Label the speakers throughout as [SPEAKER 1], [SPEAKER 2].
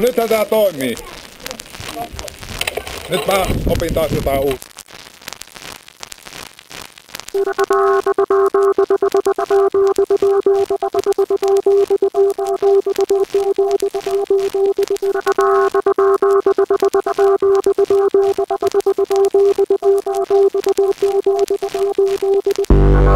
[SPEAKER 1] Nythän tää toimii. Nyt mä opin taas jotain uutta.
[SPEAKER 2] Wow.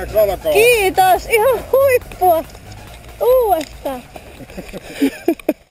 [SPEAKER 2] onneksi olkoon. Kiitos, ihan huippua. Uudestaan.